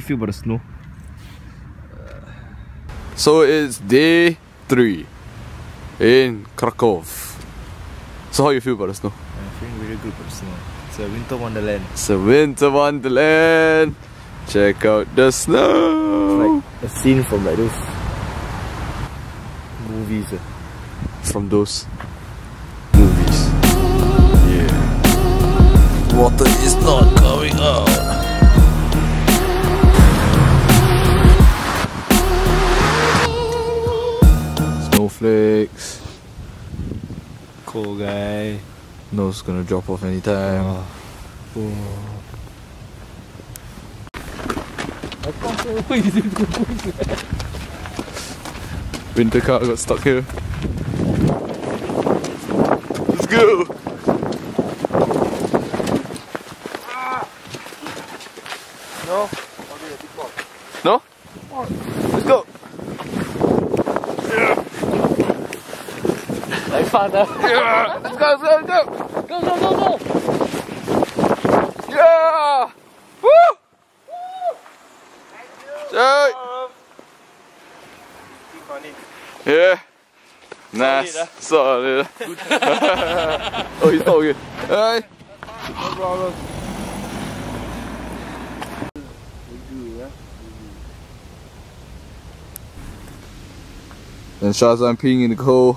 feel about the snow? So it's day three in Krakow. So how you feel about the snow? I'm feeling really good about the snow. It's a winter wonderland. It's a winter wonderland. Check out the snow. Like a scene from like those movies. eh. From those Snowflakes. Cool guy. Nose gonna drop off anytime. I can't say what you did. Winter car got stuck here. Let's go! No. No? Let's go! Like. Yeah! Let's go, let's go, let's go! Go go go go. Yeah! Woo! woo. Trời! Yeah. Nice. Solid. oh, he's talking. Hey. No problem. And Shazam peeing in the cold.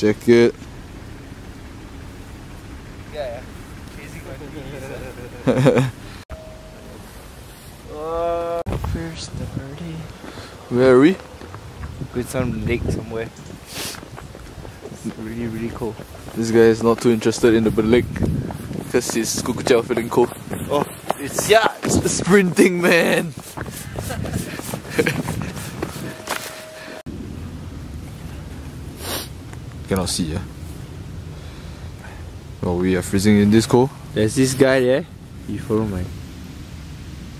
Check it. Yeah. Guy. Uh, where's the birdie? Where are we? With some lake somewhere. It's really really cool. This guy is not too interested in the lake because he's kukuchao feeling cold. Oh, it's Yeah, it's the sprinting man. Cannot see, yeah. Oh, we are freezing in this cold. There's this guy there. You follow my.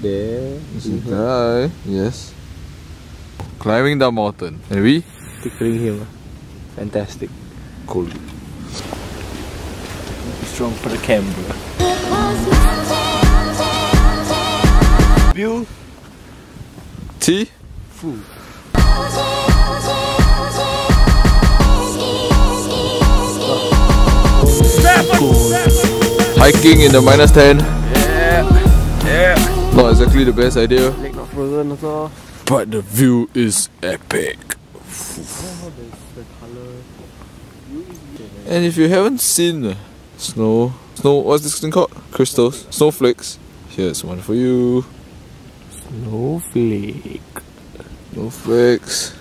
There. This is guy, yes. Climbing the mountain. And we? Tickling him. Fantastic. Cool. Strong for the camera. View. Tea? Food. Hiking in the minus 10. Yeah. Yeah. Not exactly the best idea. Lake not frozen also. But the view is epic. And if you haven't seen snow, snow, what's this thing called? Crystals, snowflakes. Here's one for you. Snowflake. Snowflakes.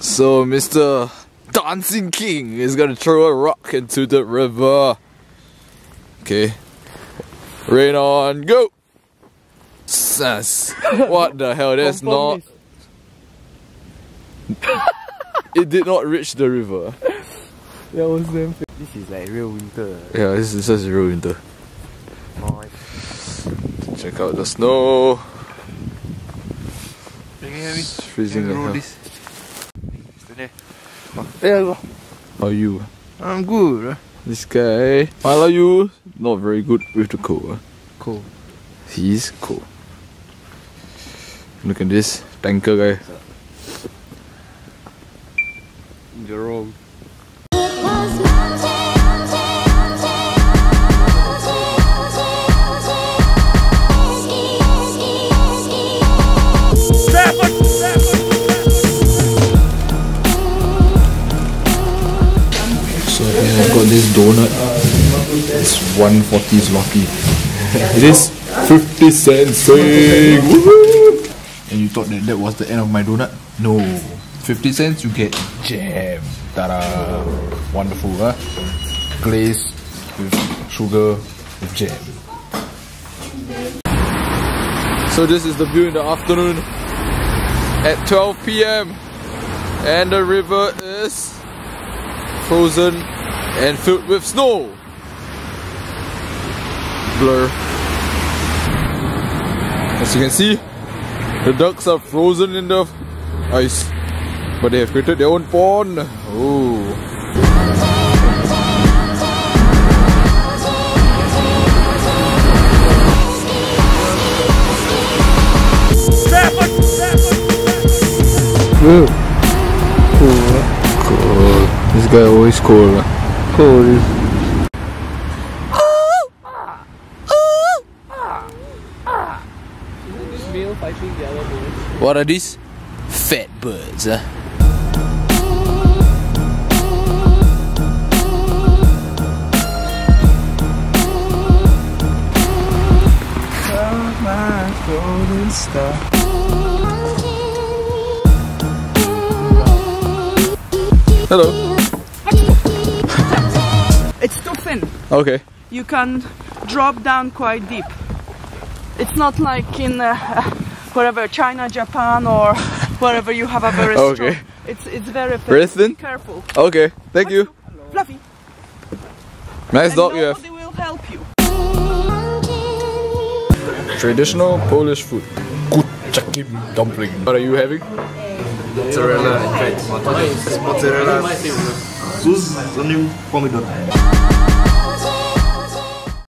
So, Mr. Dancing King is gonna throw a rock into the river. Okay. Rain on, go! Sass. What the hell? That's not. It did not reach the river. That was them. This is like real winter. Yeah, this is just real winter. Nice. Check out the snow. Can you hear me? It's freezing the roll this. Stand there. Go. How are you? I'm good. This guy. How are you? Not very good with the cold. ah. Cool. He's cool. Look at this tanker guy. So yeah, I got this donut. It's 140 zloty. it is 50 cents. And you thought that that was the end of my donut? No. 50 cents, you get jam. Ta-da. Wonderful, huh? Glaze with sugar with jam. So this is the view in the afternoon at 12 p.m. And the river is frozen and filled with snow. Blur. As you can see, the ducks are frozen in the ice, but they have created their own pond. Oh. Cool. Cool. Cool. This guy always cool. Cool. What are these? Fat birds. Huh? golden star. Hello. Okay. You can drop down quite deep. It's not like in uh, wherever China, Japan, or wherever you have a very Okay. strong. It's it's very thin. Very thin? Be careful. Okay. Thank you. Fluffy. Nice And dog you have. will help you. Traditional Polish food. Kurczaki dumpling. What are you having? Mozzarella and fat. Mozzarella. Sus z nim pomidor.